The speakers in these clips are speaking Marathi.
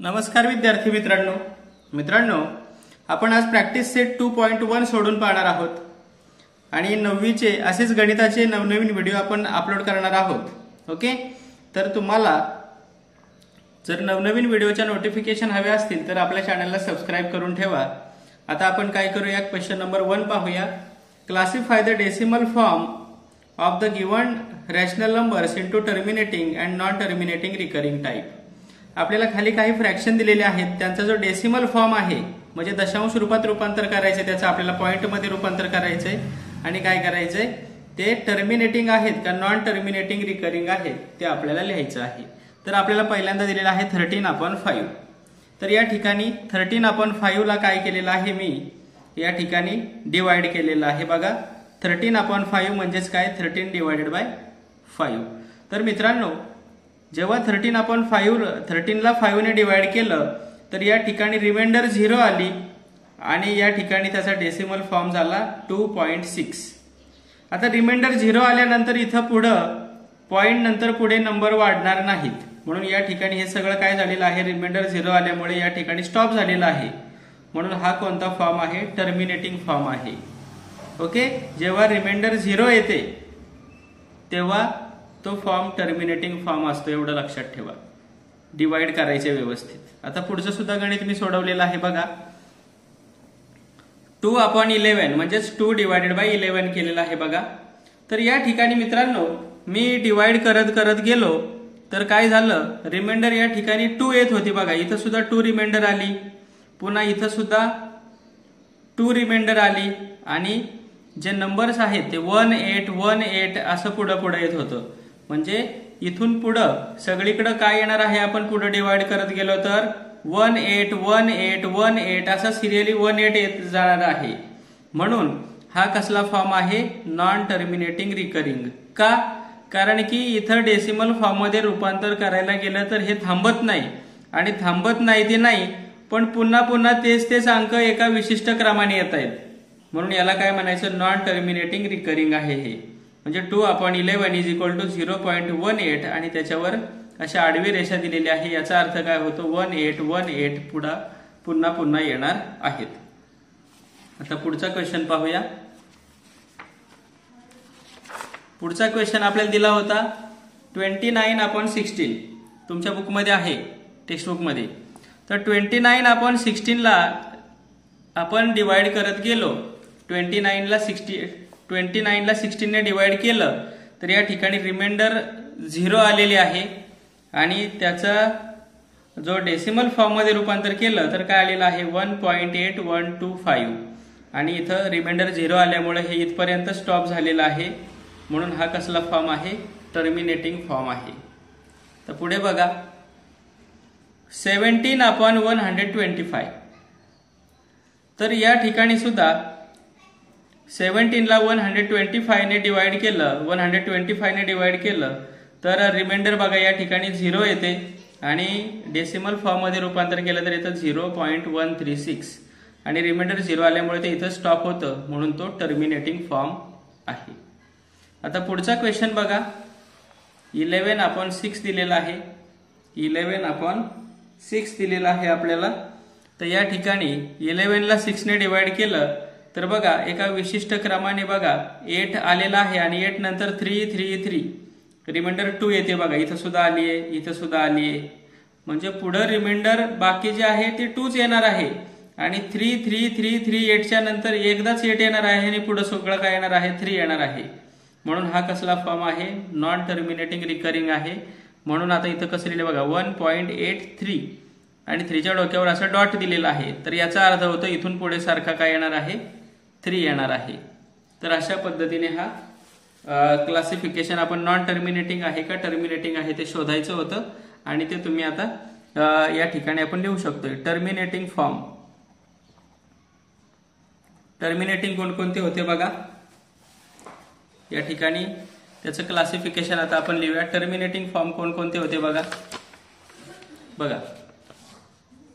नमस्कार विद्यार्थी मित्रांनो. मित्रांनो आपण आज practice set two point one सोडून पाहणार आहोत. आणि नववीचे असेच गणिताचे नवनवीन व्हिडिओ आपण अपलोड करणार आहोत. ओके तर तुम्हाला जर नवनवीन व्हिडिओच्या नोटिफिकेशन हवे असतील तर आपल्या चॅनलला सबस्क्राईब करून ठेवा. आता आपण काय करूया? क्वेश्चन नंबर वन पाहूया. Classify the decimal form of the given rational numbers into terminating and non terminating recurring type आपल्याला खाली काही फ्रॅक्शन दिलेले आहेत. त्यांचा जो डेसिमल फॉर्म आहे म्हणजे दशांश रूपात रूपांतर करायचे त्याचं आपल्याला पॉईंटमध्ये रूपांतर करायचंय. आणि काय करायचंय? ते टर्मिनेटिंग आहेत का नॉन टर्मिनेटिंग रिकरिंग आहेत ते आपल्याला लिहायचं आहे. तर आपल्याला पहिल्यांदा दिलेलं आहे थर्टीन अपॉन फाईव्ह तर या ठिकाणी थर्टीन अपॉन फाईव्हला काय केलेलं आहे मी? या ठिकाणी डिवाइड केलेलं आहे बघा. थर्टीन अपॉन फाईव्ह म्हणजेच काय? थर्टीन डिवायडेड बाय फाईव्ह तर मित्रांनो जेव्हा थर्टीन आपण फाईव्ह थर्टीनला फाईव्हने डिवाइड केलं तर या ठिकाणी रिमाइंडर झिरो आली आणि या ठिकाणी त्याचा डेसिमल फॉर्म झाला टू पॉईंट सिक्स आता रिमाइंडर झिरो आल्यानंतर इथं पुढं पॉईंट नंतर पुढे नंबर वाढणार नाहीत. म्हणून या ठिकाणी हे सगळं काय झालेलं आहे? रिमाइंडर झिरो आल्यामुळे या ठिकाणी स्टॉप झालेला आहे. म्हणून हा कोणता फॉर्म आहे? टर्मिनेटिंग फॉर्म आहे. ओके जेव्हा रिमाइंडर झिरो येते तेव्हा तो फॉर्म टर्मिनेटिंग फॉर्म असतो एवढं लक्षात ठेवा. डिवाइड करायचे व्यवस्थित. आता पुढचं सुद्धा गणित मी सोडवलेलं आहे बघा. टू अपॉन इलेव्हन म्हणजेच टू डिवायडेड बाय इलेव्हन केलेलं आहे बघा. तर या ठिकाणी मित्रांनो मी डिवाइड करत करत गेलो तर काय झालं? रिमाइंडर या ठिकाणी टू येत होती बघा. इथं सुद्धा टू रिमाइंडर आली. पुन्हा इथं सुद्धा टू रिमाइंडर आली. आणि जे नंबर्स आहेत ते वन एट वन एट असं पुढं पुढं येत होतं. म्हणजे इथून पुढं सगळीकडं काय येणार आहे? आपण पुढं डिवाइड करत गेलो तर one eight one eight one eight असं सिरियली वन एट येत जाणार आहे. म्हणून हा कसला फॉर्म आहे? नॉन टर्मिनेटिंग रिकरिंग का? कारण की इथं डेसिमल फॉर्ममध्ये रूपांतर करायला गेलं तर हे थांबत नाही. आणि थांबत नाही ते नाही पण पुन्हा पुन्हा तेच तेच अंक एका विशिष्ट क्रमाने येत आहेत. म्हणून याला काय म्हणायचं? नॉन टर्मिनेटिंग रिकरिंग आहे हे. म्हणजे two upon eleven is equal to zero point one eight आणि त्याच्यावर अशा आडवी रेषा दिलेली आहे. याचा अर्थ काय होतो? वन एट वन एट पुढा पुन्हा पुन्हा येणार आहेत. आता पुढचा क्वेश्चन पाहूया. पुढचा क्वेश्चन आपल्याला दिला होता ट्वेंटी नाईन अपॉन सिक्स्टीन तुमच्या बुकमध्ये आहे टेक्स्ट बुकमध्ये तर ट्वेंटी नाईन अपॉन सिक्स्टीनला आपण डिवाइड करत गेलो. ट्वेंटी नाईनला सिक्स्टी ट्वेंटी नाईनला सिक्स्टीनने डिवाइड केलं तर या ठिकाणी रिमाइंडर झिरो आलेली आहे. आणि त्याचा जो डेसिमल फॉर्ममध्ये रूपांतर केलं तर काय आलेलं आहे? One point eight one two five आणि इथं रिमाइंडर झिरो आल्यामुळे हे इथपर्यंत स्टॉप झालेलं आहे. म्हणून हा कसला फॉर्म आहे? टर्मिनेटिंग फॉर्म आहे. तर पुढे बघा. Seventeen upon one hundred twenty five तर या ठिकाणी सुद्धा सेवन्टीनला वन हंड्रेड ट्वेंटी फायने डिवाइड केलं वन हंड्रेड ट्वेंटी फायने डिवाइड केलं तर रिमाइंडर बघा या ठिकाणी झिरो येते. आणि डेसिमल फॉर्ममध्ये रूपांतर केलं तर येतं zero point one three six आणि रिमाइंडर झिरो आल्यामुळे ते इथं स्टॉप होतं म्हणून तो टर्मिनेटिंग फॉर्म आहे. आता पुढचा क्वेश्चन बघा. इलेवन अपॉन सिक्स दिलेला आहे. इलेवन अपॉन सिक्स दिलेला आहे आपल्याला. तर या ठिकाणी इलेव्हनला सिक्सने डिवाइड केलं तर बघा एका विशिष्ट क्रमाने बघा एट आलेला आहे आणि एट नंतर three three three remainder two येते बघा इथं सुद्धा आली आहे इथं सुद्धा आली आहे. म्हणजे पुढं रिमाइंडर बाकी जे आहे ते टूच येणार आहे. आणि थ्री थ्री थ्री थ्री एटच्या नंतर एकदाच एट येणार आहे आणि पुढं सगळं काय येणार आहे थ्री येणार आहे. म्हणून हा कसला फॉर्म आहे? नॉन टर्मिनेटिंग रिकरिंग आहे. म्हणून आता इथं कसं लिहिलं बघा वन पॉईंट एट थ्री आणि थ्रीच्या डोक्यावर असं डॉट दिलेला आहे. तर याचा अर्थ होतो इथून पुढे सारखा काय येणार आहे? थ्री येणार आहे. तर अशा पद्धतीने हा क्लासिफिकेशन आपण नॉन टर्मिनेटिंग आहे का टर्मिनेटिंग आहे ते शोधायचं होतं. आणि ते तुम्ही आता या ठिकाणी आपण लिहू शकतोय. टर्मिनेटिंग फॉर्म टर्मिनेटिंग कोणकोणते होते बघा. या ठिकाणी त्याचं क्लासिफिकेशन आता आपण लिहूया. टर्मिनेटिंग फॉर्म कोणकोणते होते बघा. बघा.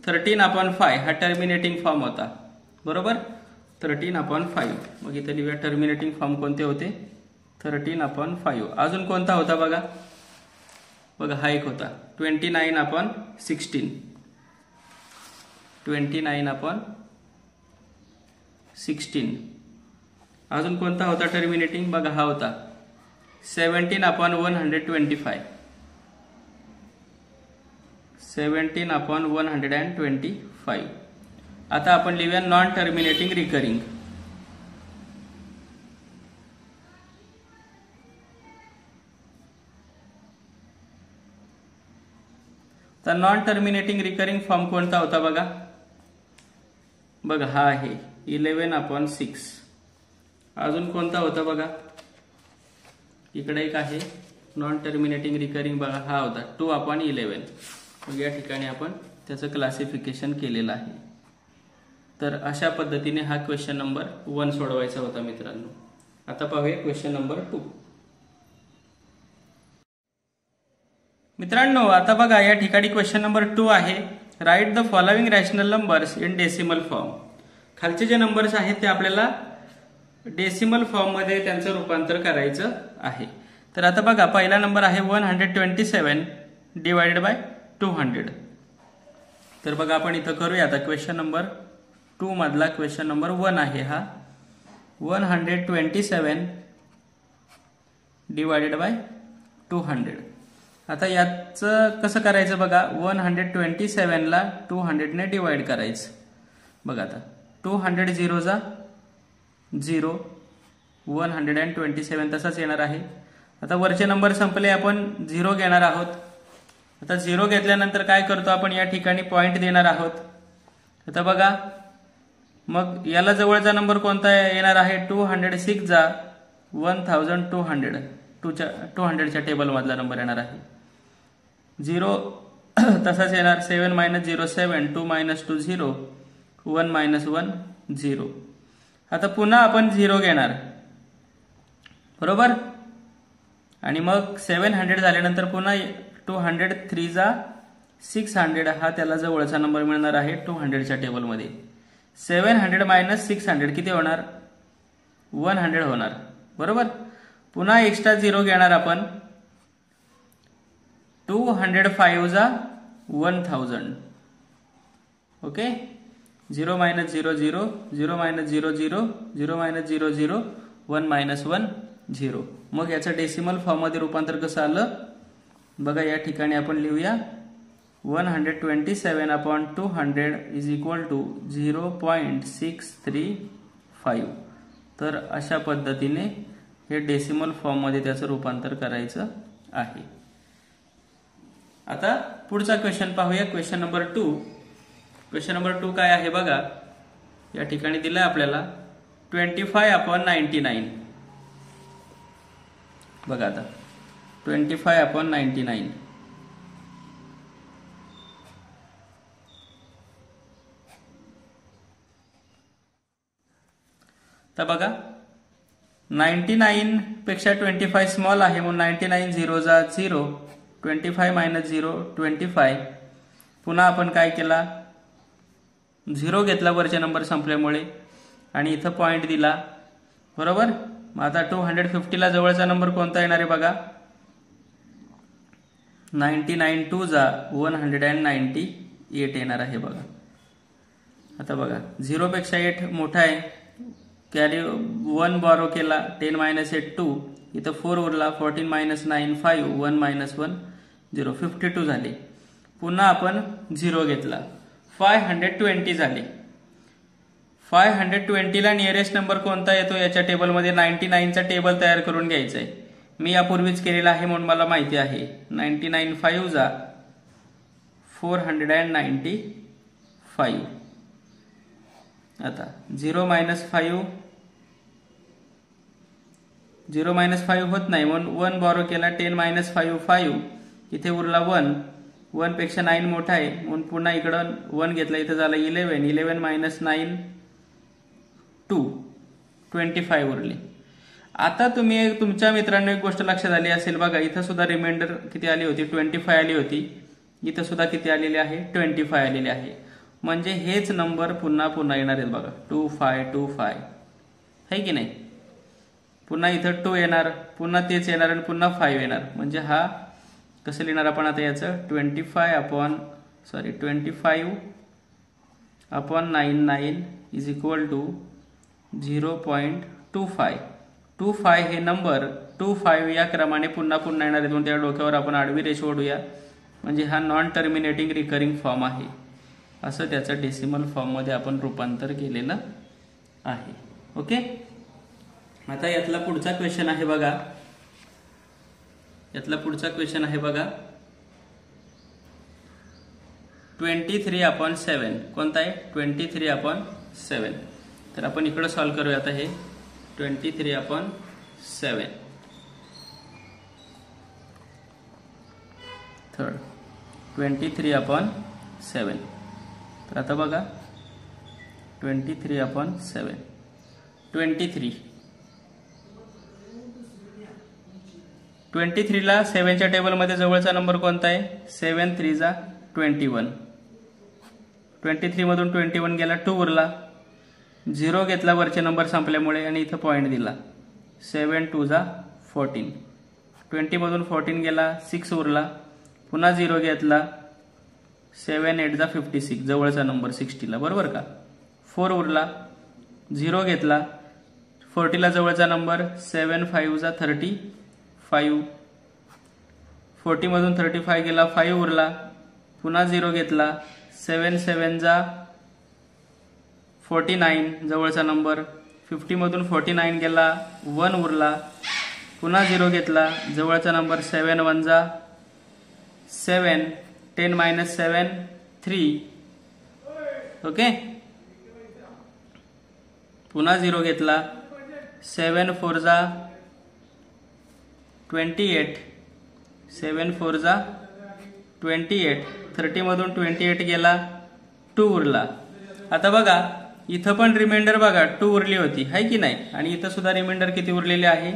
थर्टीन अपॉन फाय हा टर्मिनेटिंग फॉर्म होता. बरोबर? थर्टीन अपॉन फाईव्ह मग इथे लिहूया टर्मिनेटिंग फॉर्म कोणते होते? थर्टीन अपॉन फाईव्ह अजून कोणता होता बघा? बघा हा एक होता. Twenty nine upon sixteen twenty nine upon sixteen अजून कोणता होता टर्मिनेटिंग बघा हा होता. Seventeen upon one hundred twenty five seventeen upon one hundred and twenty five आता आपण लिहूया नॉन टर्मिनेटिंग रिकरिंग तर नॉन टर्मिनेटिंग रिकरिंग फॉर्म कोणता होता बघा? बघा हा आहे. इलेवन अपॉन सिक्स अजून कोणता होता बघा? इकडे एक आहे. नॉन टर्मिनेटिंग रिकरिंग बघा हा होता. टू अपॉन इलेवन मग या ठिकाणी आपण त्याचं क्लासिफिकेशन केलेलं आहे. तर अशा पद्धतीने हा क्वेश्चन नंबर वन सोडवायचा होता मित्रांनो. आता पाहूया क्वेश्चन नंबर टू मित्रांनो आता बघा या ठिकाणी क्वेश्चन नंबर टू आहे. Write the following rational numbers in decimal form खालचे जे नंबर्स आहेत ते आपल्याला डेसिमल फॉर्ममध्ये त्यांचं रूपांतर करायचं आहे. तर आता बघा पहिला नंबर आहे one hundred twenty seven divided by two hundred तर बघा आपण इथं करूया आता क्वेश्चन नंबर टू मधला क्वेश्चन नंबर वन आहे हा. One hundred twenty seven divided by two hundred आता याचं कसं करायचं बघा? वन हंड्रेड ट्वेंटी सेवनला टू हंड्रेडने डिवाइड करायचं. बघा आता. Two hundred झिरोचा zero one hundred and twenty seven तसाच येणार आहे. आता वरचे नंबर संपले आपण झिरो घेणार आहोत. आता झिरो घेतल्यानंतर काय करतो आपण? या ठिकाणी पॉईंट देणार आहोत. आता बघा. मग याला जवळचा नंबर कोणता येणार आहे टू हंड्रेड सिक्सचा वन थाउजंड टू हंड्रेड टूच्या टू हंड्रेडच्या टेबलमधला नंबर येणार आहे. झिरो तसाच येणार. Seven minus zero seven two minus two zero one minus one zero आता पुन्हा आपण झिरो घेणार. बरोबर? आणि मग सेवन हंड्रेड झाल्यानंतर पुन्हा टू हंड्रेड थ्रीचा सिक्स हंड्रेड हा त्याला जवळचा नंबर मिळणार आहे टू हंड्रेडच्या टेबलमध्ये seven hundred minus six hundred किती होणार? वन हंड्रेड होणार. बरोबर? पुन्हा एक्स्ट्रा झिरो घेणार आपण. Two hundred फाईव्हचा one thousand. Okay? Zero minus zero zero zero minus zero zero zero minus zero zero one minus one zero. मग याचं डेसिमल फॉर्ममध्ये रूपांतर कसं आलं? बघा या ठिकाणी आपण लिहूया. One hundred twenty seven upon two hundred is equal to zero point six three five तर अशा पद्धतीने हे डेसिमल फॉर्ममध्ये त्याचं रूपांतर करायचं आहे. आता पुढचा क्वेश्चन पाहूया. Question number two question number two काय आहे बघा. या ठिकाणी दिलं आपल्याला twenty five upon ninety nine बघा आता. Twenty five upon ninety nine तर बघा नाईन्टी नाईन पेक्षा ट्वेंटी फाय स्मॉल आहे म्हणून नाईन्टी नाईन झिरो जा zero twenty five minus zero twenty five पुन्हा आपण काय केला? झिरो घेतला वरचे नंबर संपल्यामुळे. आणि इथं पॉईंट दिला. बरोबर? मग आता टू हंड्रेड फिफ्टीला जवळचा नंबर कोणता येणार आहे बघा? नाईन्टी नाईन टू जा one hundred and ninety eight येणार आहे बघा. आता बघा झिरोपेक्षा एट मोठा आहे. कॅरी वन बॉरो केला टेन मायनस एट टू इथं फोर उरला fourteen minus nine five one minus one zero fifty two झाले. पुन्हा आपण झिरो घेतला. फाय हंड्रेड ट्वेंटी झाले. फाय हंड्रेड ट्वेंटीला नियरेस्ट नंबर कोणता येतो? याच्या टेबलमध्ये नाईन्टी नाईनचा टेबल तयार करून घ्यायचा आहे मी यापूर्वीच केलेला आहे म्हणून मला माहिती आहे. नाईन्टी नाईन फाईव्ह जा four hundred and ninety five आता zero minus five zero minus five होत नाही म्हणून वन बॉरो केला टेन मायनस फाईव्ह फाईव्ह. इथे उरला वन. वनपेक्षा नाईन मोठा आहे म्हणून पुन्हा इकडं वन घेतला इथं झालं eleven. Eleven minus nine two. Twenty five उरली. आता तुम्ही तुमच्या मित्रांनो एक गोष्ट लक्षात आली असेल बघा इथं सुद्धा रिमाइंडर किती आली होती? ट्वेंटी फाय आली होती. इथं सुद्धा किती आलेली आहे? ट्वेंटी फाय आलेली आहे. म्हणजे हेच नंबर पुन्हा पुन्हा येणार आहेत बघा. Two five two five. आहे की नाही? पुन्हा इथं टू येणार पुन्हा तेच येणार आणि पुन्हा फाईव्ह येणार. म्हणजे हा कसं लिहिणार आपण आता याचं? Twenty five upon sorry twenty five upon nine nine is equal to zero point two five two five हे नंबर टू फाईव्ह या क्रमाने पुन्हा पुन्हा येणार आहेत. म्हणून त्या डोक्यावर आपण आडवी रेष ओढूया. म्हणजे हा नॉन टर्मिनेटिंग रिकरिंग फॉर्म आहे. असं त्याचं डेसिमल फॉर्ममध्ये आपण रूपांतर केलेलं आहे. ओके आता यातला पुढचा क्वेश्चन आहे बघा. यातला पुढचा क्वेश्चन आहे बघा. ट्वेंटी थ्री अपॉन सेवन कोणता आहे? ट्वेंटी थ्री अपॉन सेवन तर आपण इकडं सॉल्व्ह करूया आता हे. Twenty three upon seven third twenty three upon seven तर आता बघा. Twenty three upon seven twenty three twenty थ्रीला सेवनच्या टेबलमध्ये जवळचा नंबर कोणता आहे? सेवन थ्रीचा ट्वेंटी वन ट्वेंटी थ्रीमधून ट्वेंटी वन गेला टू उरला झिरो घेतला वरचे नंबर संपल्यामुळे आणि इथं पॉईंट दिला. सेवन टू फोर्टीन ट्वेंटीमधून फोर्टीन गेला सिक्स उरला. पुन्हा झिरो घेतला. सेवन एट फिफ्टी सिक्स जवळचा नंबर सिक्स्टीला बरोबर का? फोर उरला. झिरो घेतला. फोर्टीला जवळचा नंबर सेवन फाईव्हचा थर्टी फाईव्ह फोर्टीमधून थर्टी फाय गेला फाईव्ह उरला. पुन्हा झिरो घेतला. सेवन सेवन जा फोर्टी नाईन जवळचा नंबर फिफ्टीमधून फोर्टी नाईन गेला वन उरला. पुन्हा झिरो घेतला जवळचा नंबर सेवन वन जा seven ten minus seven three okay पुन्हा झिरो घेतला. सेवन फोर जा ट्वेंटी एट सेवन फोर जा ट्वेंटी एट. थर्टीमधून ट्वेंटी एट गेला टू उरला. आता बघा इथं पण रिमाइंडर बघा टू उरली होती आहे की नाही? आणि इथं सुद्धा रिमाइंडर किती उरलेली आहे?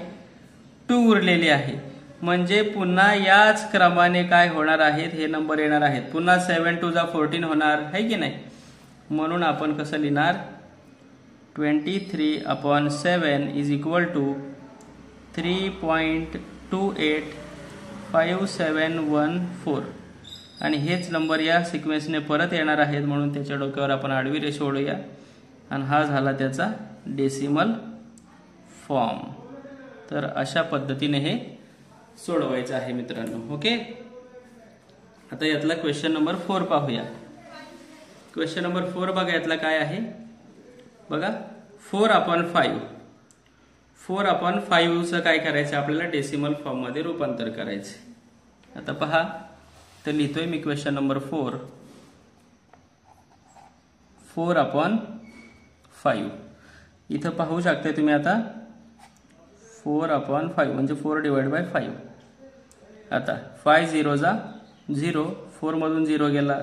टू उरलेली आहे. म्हणजे पुन्हा याच क्रमाने काय होणार आहेत हे नंबर येणार आहेत. पुन्हा सेवन टू जा फोर्टीन होणार आहे की नाही? म्हणून आपण कसं लिहिणार? Twenty three upon seven is equal to three point two eight five seven one four आणि हेच नंबर या सिक्वेन्सने परत येणार आहेत म्हणून त्याच्या डोक्यावर आपण आडवी रेष ओढूया. आणि हा झाला त्याचा डेसिमल फॉर्म तर अशा पद्धतीने हे सोडवायचं आहे मित्रांनो ओके? आता यातला क्वेश्चन नंबर फोर पाहूया. क्वेश्चन नंबर फोर बघा यातला काय आहे? बघा four upon five four upon फाईव्हचं काय करायचं? आपल्याला डेसिमल फॉर्ममध्ये रूपांतर करायचं आता पहा. तर लिहितोय मी question number four four upon five इथं पाहू शकता तुम्ही आता? फोर अपॉन फाईव्ह म्हणजे फोर डिवाइड बाय फाईव्ह आता फाय झिरो जा झिरो फोरमधून झिरो गेला.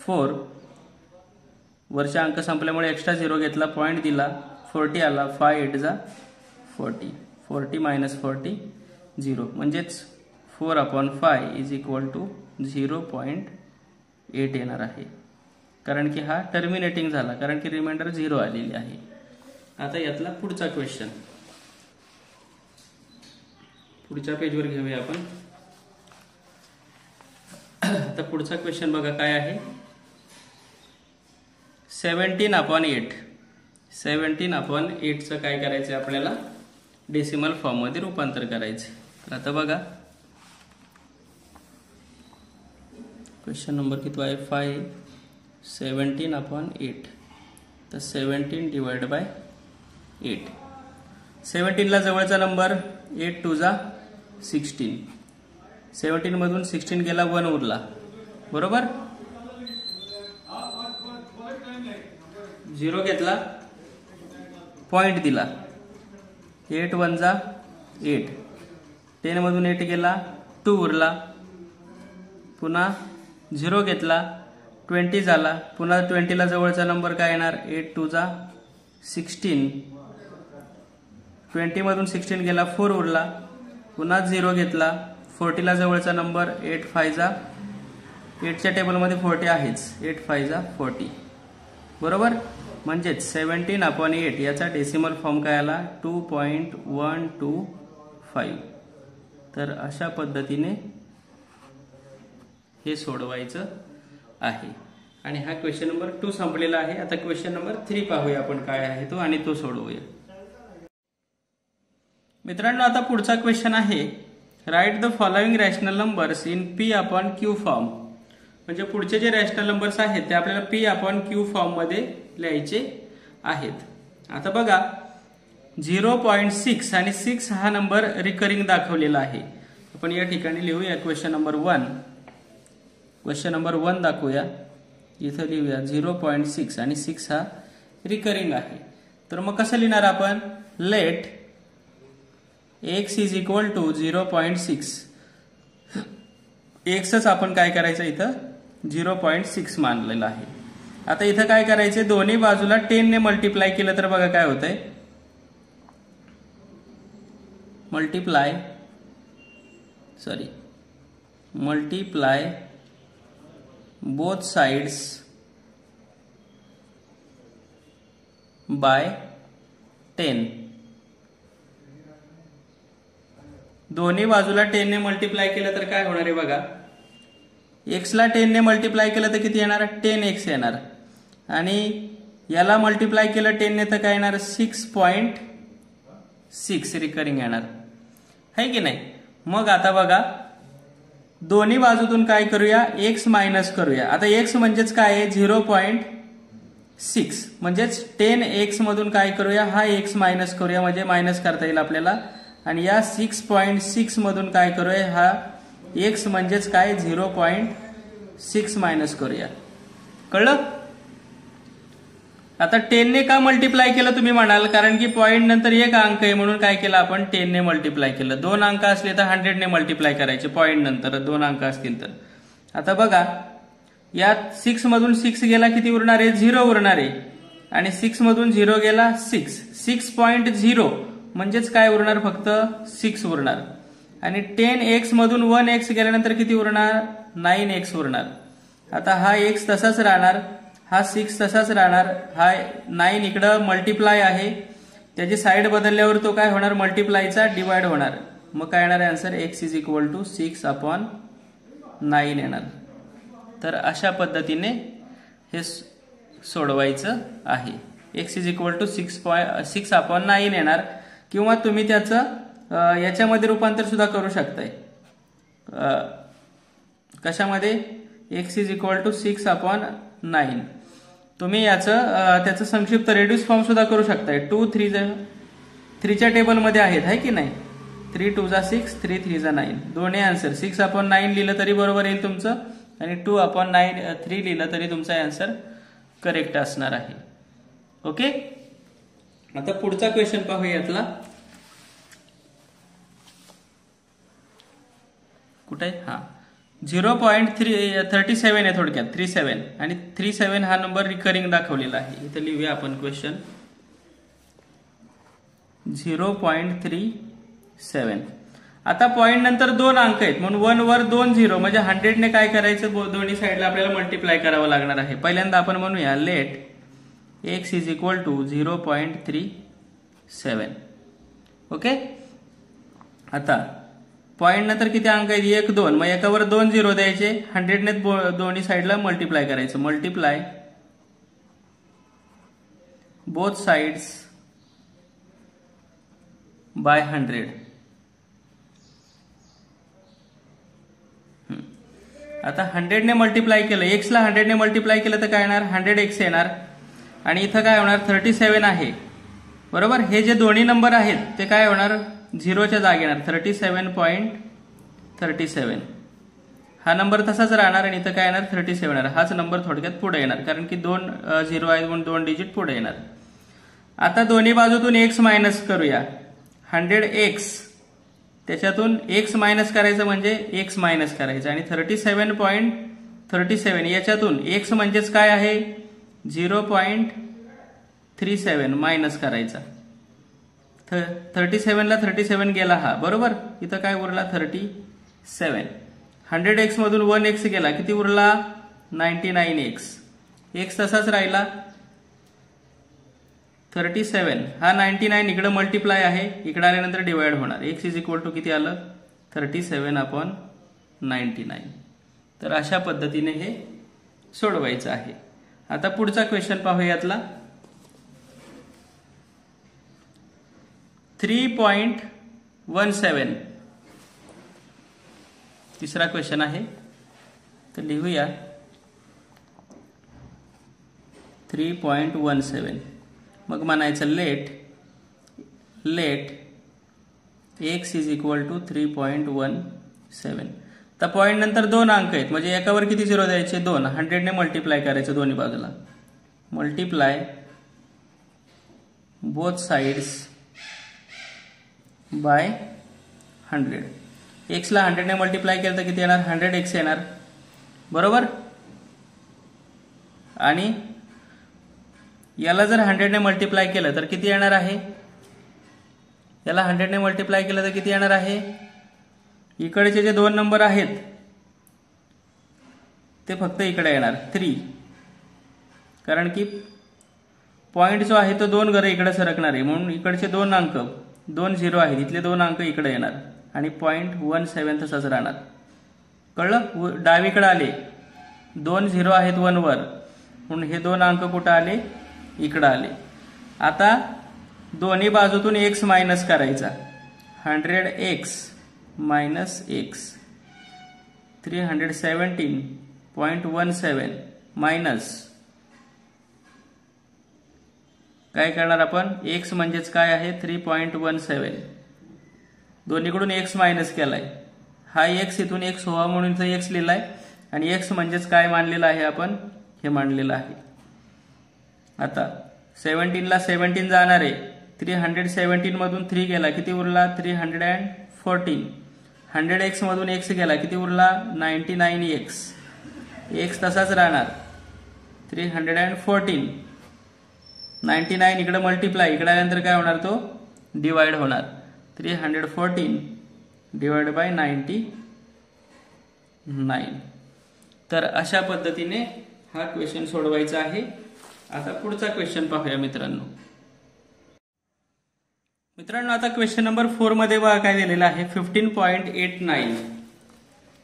फोर वरच्या अंक संपल्यामुळे एक्स्ट्रा झिरो घेतला. पॉईंट दिला. फोर्टी आला. Five eight forty forty minus forty zero म्हणजेच four upon five is equal to zero point eight येणार आहे. कारण की हा टर्मिनेटिंग झाला. कारण की रिमाइंडर झिरो आलेली आहे. आता यातला पुढचा क्वेश्चन पुढच्या पेजवर घेऊया आपण. आता पुढचा क्वेश्चन बघा काय आहे. Seventeen upon eight seventeen upon एटचं काय करायचं आपल्याला? डेसिमल फॉर्ममध्ये रूपांतर करायचे. तर आता बघा. क्वेश्चन नंबर किती आहे? फाय सेवन्टीन अपॉन एट तर सेवन्टीन डिवाइड बाय एट सेवन्टीनला जवळचा नंबर एट टू जा सिक्स्टीन सेवन्टीनमधून सिक्स्टीन गेला वन उरला. बरोबर? झिरो घेतला. पॉइंट दिला. एट वन जा एट. टेनमधून एट गेला टू उरला. पुन्हा झिरो घेतला ट्वेंटी झाला. पुन्हा ट्वेंटीला जवळचा नंबर काय येणार? एट टू जा सिक्स्टीन. ट्वेंटीमधून सिक्स्टीन गेला फोर उरला. पुन्हा झिरो घेतला फोर्टीला जवळचा नंबर एट फाय जा एटच्या टेबलमध्ये फोर्टी आहेच. एट फाय जा फोर्टी. बरोबर? म्हणजेच सेवन्टीन अपॉन एट याचा डेसिमल फॉर्म काय आला? Two point one two five तर अशा पद्धतीने हे सोडवायचं आहे. आणि हा क्वेश्चन नंबर टू संपलेला आहे. आता क्वेश्चन नंबर थ्री पाहूया आपण काय आहे तो आणि तो सोडवूया. मित्रांनो आता पुढचा क्वेश्चन आहे. Write the following rational numbers in P upon Q form म्हणजे पुढचे जे रॅशनल नंबर्स आहेत ते आपल्याला पी अपॉन क्यू फॉर्ममध्ये लिहायचे आहेत. आता बघा झिरो पॉईंट सिक्स आणि सिक्स हा नंबर रिकरिंग दाखवलेला आहे. आपण या ठिकाणी लिहूया question number one question number one दाखवूया. इथं लिहूया झिरो पॉईंट सिक्स आणि सिक्स हा रिकरिंग आहे. तर मग कसं लिहिणार आपण? Let x is equal to zero point six एक्सच आपण काय करायचं इथं? झिरो पॉईंट सिक्स मानलेलं आहे. आता इथं काय करायचं दोन्ही बाजूला टेनने मल्टिप्लाय केलं तर बघा काय होतंय? Multiply sorry multiply both sides by ten दोन्ही बाजूला टेनने मल्टिप्लाय केलं तर काय होणार आहे बघा? एक्सला टेनने मल्टिप्लाय केलं तर किती येणार? टेन एक्स येणार. आणि याला मल्टिप्लाय केलं टेनने तर काय येणार? सिक्स पॉईंट सिक्स रिकरिंग येणार. आहे की नाही? मग आता बघा दोन्ही बाजूतून काय करूया? एक्स मायनस करूया. आता एक्स म्हणजेच काय आहे? झिरो पॉईंट सिक्स म्हणजेच टेन एक्स मधून काय करूया? हा एक्स मायनस करूया. म्हणजे मायनस करता येईल आपल्याला. आणि या सिक्स पॉईंट सिक्स मधून काय करूया? हा एक्स म्हणजेच काय? झिरो पॉईंट सिक्स मायनस करूया. कळलं? आता टेनने का मल्टिप्लाय केलं तुम्ही म्हणाल? कारण की पॉईंट नंतर एक अंक आहे म्हणून काय केलं आपण? टेनने मल्टिप्लाय केलं. दोन अंक असले तर हंड्रेडने मल्टिप्लाय करायचे पॉईंट नंतर. दोन अंक असतील तर. आता बघा. यात सिक्स मधून सिक्स गेला किती उरणार आहे? झिरो उरणार आहे. आणि सिक्स मधून झिरो गेला सिक्स सिक्स पॉईंट झिरो म्हणजेच काय उरणार? फक्त सिक्स उरणार. आणि टेन एक्स मधून वन एक्स गेल्यानंतर किती उरणार? नाईन एक्स उरणार. आता हा एक्स तसाच राहणार हा सिक्स तसाच राहणार हा नाईन इकडं मल्टिप्लाय आहे. त्याची साईड बदलल्यावर तो काय होणार? मल्टिप्लायचा डिवाइड होणार. मग काय येणार answer x is equal to six upon nine येणार. तर अशा पद्धतीने हे सोडवायचं आहे. X is equal to six पॉय six upon nine येणार. किंवा तुम्ही त्याचं याच्यामध्ये रूपांतर सुद्धा करू शकताय. कशामध्ये? X is equal to six upon nine तुम्ही याचं त्याचं संक्षिप्त रेड्यूस फॉर्म सुद्धा करू शकताय. टू थ्री थ्रीच्या टेबलमध्ये आहेत आहे की नाही? थ्री टू जा सिक्स थ्री थ्री जा नाईन दोन्ही आन्सर सिक्स अपॉन नाईन लिहिलं तरी बरोबर येईल तुमचं आणि टू अपॉन नाईन थ्री लिहिलं तरी तुमचा आन्सर करेक्ट असणार आहे. ओके आता पुढचा क्वेश्चन पाहूया यातला आहे हा. Zero point three thirty seven आहे थोडक्यात थ्री सेवन. आणि थ्री सेवन हा नंबर रिकरिंग दाखवलेला आहे. इथं लिहूया आपण question zero point three seven. आता पॉईंट नंतर दोन अंक आहेत. म्हणून वन वर दोन झिरो म्हणजे हंड्रेडने काय करायचं? दोन्ही साईडला आपल्याला मल्टिप्लाय करावं लागणार आहे. पहिल्यांदा आपण म्हणूया let x is equal to zero point three seven. Okay? आता पॉईंट नंतर किती अंक आहेत? एक दोन. मग एकावर दोन झिरो द्यायचे. हंड्रेडने दोन्ही साईडला मल्टिप्लाय करायचं. Multiply both sides by hundred आता हंड्रेडने मल्टिप्लाय केलं. एक्सला हंड्रेडने मल्टिप्लाय केलं तर काय येणार? हंड्रेड एक्स येणार. आणि इथं काय होणार? थर्टी सेवन आहे. बरोबर? हे जे दोन्ही नंबर आहेत ते काय होणार? झिरोच्या जागी येणार. Thirty seven point thirty seven हा नंबर तसाच राहणार आणि इथं काय येणार? थर्टी सेवन येणार. हाच नंबर थोडक्यात पुढे येणार. कारण की दोन झिरो आहेत म्हणून दोन डिजिट पुढे येणार. आता दोन्ही बाजूतून एक्स मायनस करूया. हंड्रेड एक्स त्याच्यातून एक्स मायनस करायचं म्हणजे एक्स मायनस करायचं. आणि thirty seven point thirty seven याच्यातून एक्स म्हणजेच काय आहे? Zero point three seven minus करायचा. थर्टी सेवनला थर्टी सेवन गेला हा बरोबर? इथं काय उरला? थर्टी सेवन हंड्रेड एक्स मधून वन एक्स गेला किती उरला? नाईन्टी नाईन एक्स एक्स तसाच राहिला. थर्टी सेवन हा नाईन्टी नाईन इकडं मल्टिप्लाय आहे इकडं आल्यानंतर डिवाइड होणार. एक्स इज इक्वल टू किती आलं? Thirty seven upon ninety nine तर अशा पद्धतीने हे सोडवायचं आहे. आता पुढचा question पाहूयातला. Three point one seven. तिसरा क्वेश्चन आहे. तर लिहूया. Three point one seven. मग म्हणायचं let let x is equal to three point one seven. तर पॉईंट नंतर दोन अंक आहेत. म्हणजे एकावर किती झिरो द्यायचे? दोन. हंड्रेडने मल्टिप्लाय करायचं दोन्ही बाजूला. Multiply both sides by hundred. एक्सला हंड्रेडने मल्टिप्लाय केलं तर किती येणार? हंड्रेड एक्स येणार. बरोबर? आणि याला जर हंड्रेडने मल्टिप्लाय केलं तर किती येणार आहे? याला हंड्रेडने मल्टिप्लाय केलं तर किती येणार आहे? इकडचे जे दोन नंबर आहेत ते फक्त इकडे येणार. थ्री कारण की पॉईंट जो आहे तो दोन घरं इकडे सरकणार आहे. म्हणून इकडचे दोन अंक दोन झिरो आहेत इथले दोन अंक इकडे येणार. आणि पॉईंट वन सेवन तसाच राहणार. कळलं? डावीकडे आले. दोन झिरो आहेत वनवर म्हणून हे दोन अंक कुठं आले? इकडं आले. आता दोन्ही बाजूतून एक्स मायनस करायचा. Hundred x minus x three hundred seventeen point one seven minus काय करणार आपण? एक्स म्हणजेच काय आहे? थ्री पॉईंट वन सेवन दोन्हीकडून एक्स मायनस केलाय. हा एक्स इथून एक्स होवा म्हणून इथं एक्स लिहिलाय. आणि एक्स म्हणजेच काय मानलेलं आहे आपण? हे मानलेलं आहे. आता सेवन्टीनला सेवन्टीन जाणार आहे. थ्री हंड्रेड सेव्हन्टीनमधून थ्री गेला किती उरला? Three hundred and fourteen hundred x मधून एक्स गेला किती उरला? नाईन्टी नाईन एक्स एक्स तसाच राहणार. Three hundred and fourteen ninety nine इकडे मल्टिप्लाय इकडे आल्यानंतर काय होणार तो? डिवाइड होणार. Three hundred fourteen divide by ninety nine तर अशा पद्धतीने हा क्वेश्चन सोडवायचा आहे. आता पुढचा क्वेश्चन पाहूया मित्रांनो. मित्रांनो आता क्वेश्चन नंबर फोरमध्ये बघा काय दिलेलं आहे. फिफ्टीन पॉईंट एट नाईन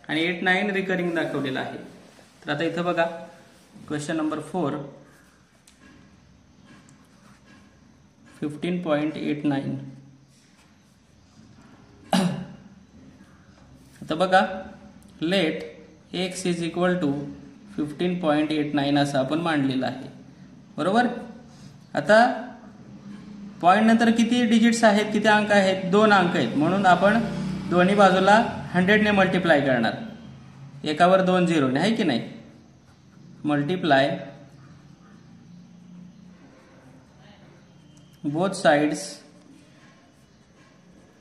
आणि एट नाईन रिकरिंग दाखवलेलं आहे. तर आता इथं बघा. Question number four fifteen point eight nine आता बघा let x is equal to fifteen point eight nine असं आपण मांडलेलं आहे. बरोबर? आता पॉईंट नंतर किती डिजिट्स आहेत किती अंक आहेत? दोन अंक आहेत. म्हणून आपण दोन्ही बाजूला हंड्रेडने मल्टिप्लाय करणार. एकावर दोन झिरोने आहे की नाही? Multiply both sides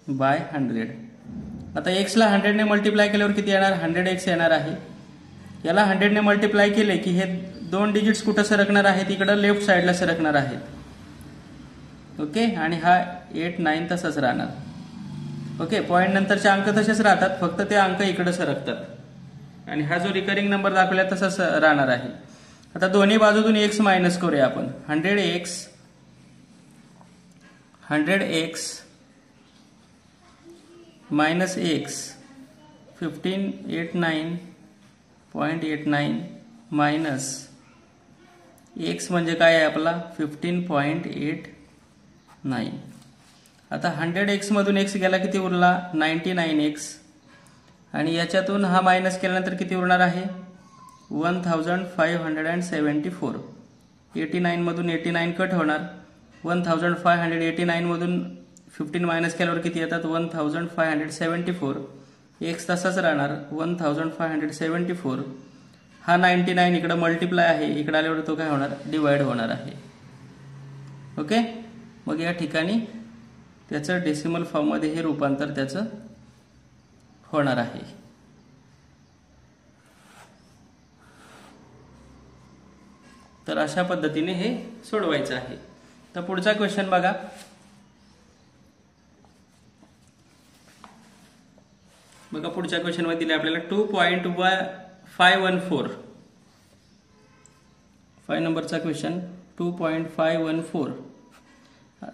by hundred आता एक्सला हंड्रेडने मल्टिप्लाय केल्यावर किती येणार? हंड्रेड एक्स येणार आहे. याला हंड्रेडने मल्टिप्लाय केले की हे दोन डिजिट्स कुठं सरकणार आहेत? इकडं लेफ्ट साईडला सरकणार आहेत. ओके आणि हा एट नाईन तसाच राहणार. ओके पॉईंट नंतरचे अंक तसेच राहतात. फक्त ते अंक इकडं सरकतात. आणि हा जो रिकरिंग नंबर दाखवला तसाच राहणार आहे. आता दोन्ही बाजूतून एक्स मायनस करूया आपण. Hundred x hundred x minus x fifteen eight nine point eight nine minus x म्हणजे काय आहे आपला? Fifteen point eight nine. आता हंड्रेड एक्समधून एक्स गेला किती उरला? Ninety nine x. आणि याच्यातून हा मायनस केल्यानंतर किती उरणार आहे? One thousand five hundred and seventy four. Eighty नाईनमधून eighty nine cut होणार. One thousand five hundred eighty नाईनमधून fifteen minus केल्यावर किती येतात? One thousand five hundred seventy four x तसाच राहणार one thousand five hundred seventy four हा नाईन्टी नाईन इकडं मल्टिप्लाय आहे. इकडं आल्यावर तो काय होणार? डिवाइड होणार आहे. ओके मग या ठिकाणी त्याचं डेसिमल फॉर्ममध्ये हे रूपांतर त्याचं होणार आहे. तर अशा पद्धतीने हे सोडवायचं आहे. तर पुढचा क्वेश्चन बघा. बघा पुढच्या क्वेश्चनमध्ये दिले आपल्याला टू पॉईंट व फाय वन फोर फाय नंबरचा question two point five one four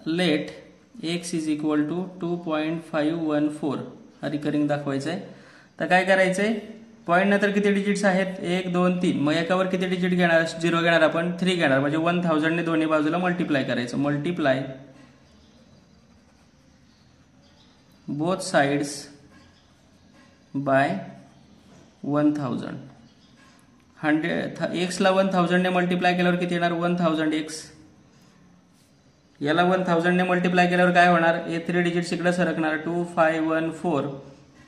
let x is equal to two point five one four हा रिकरिंग दाखवायचा आहे तर काय करायचं आहे पॉईंट नंतर किती डिजिट्स आहेत? एक दोन तीन. मग एकावर किती डिजिट घेणार? झिरो घेणार आपण. थ्री घेणार. म्हणजे वन थाउजंडने दोन्ही बाजूला मल्टिप्लाय करायचं. Multiply both sides by one thousand hundred एक्सला one थाउजंडने मल्टिप्लाय केल्यावर किती येणार? वन थाउजंड एक्स याला वन थाउजंडने मल्टिप्लाय केल्यावर काय होणार? ए थ्री डिजिट्स इकडे सरकणार. Two five one four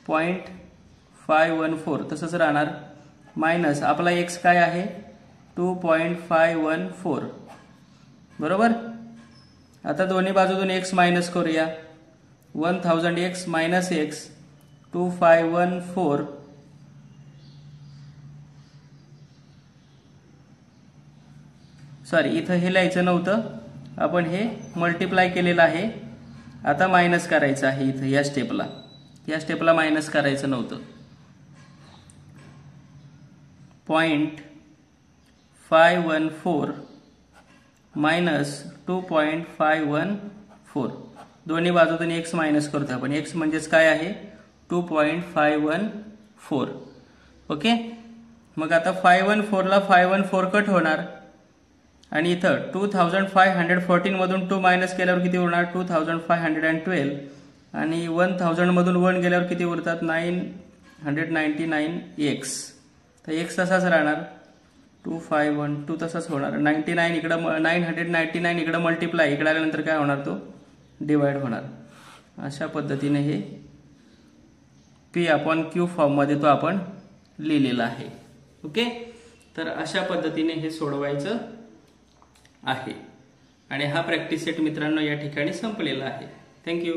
point five one four तसंच राहणार मायनस आपला एक्स काय आहे? Two point five one four बरोबर? आता दोन्ही बाजूतून एक्स मायनस करूया. One thousand x minus x two five one four sorry इथं हे लिहायचं नव्हतं. आपण हे मल्टिप्लाय केलेलं आहे. आता मायनस करायचं आहे इथं या स्टेपला या स्टेपला मायनस करायचं नव्हतं. Point five one four minus two point five one four दोन्ही बाजूतून एक्स मायनस करतो आपण. एक्स म्हणजेच काय आहे? Two point five one four okay मग आता फाय वन फोरला फाय वन फोर कट होणार. आणि इथं टू थाउजंड फाय हंड्रेड फोर्टीनमधून टू मायनस केल्यावर किती उरणार? Two thousand five hundred and twelve आणि वन थाउजंडमधून वन गेल्यावर किती उरतात? Nine hundred ninety nine x तर एक्स तसाच राहणार. टू फाय वन टू तसाच होणार. नाईन्टी नाईन इकडं नाईन हंड्रेड नाईन्टी नाईन इकडं मल्टिप्लाय इकडं आल्यानंतर काय होणार तो? डिवाइड होणार. अशा पद्धतीने हे पी आपण क्यू फॉर्ममध्ये तो आपण लिहिलेला आहे. ओके तर अशा पद्धतीने हे सोडवायचं आहे. आणि हा प्रॅक्टिस सेट मित्रांनो या ठिकाणी संपलेला आहे. थँक्यू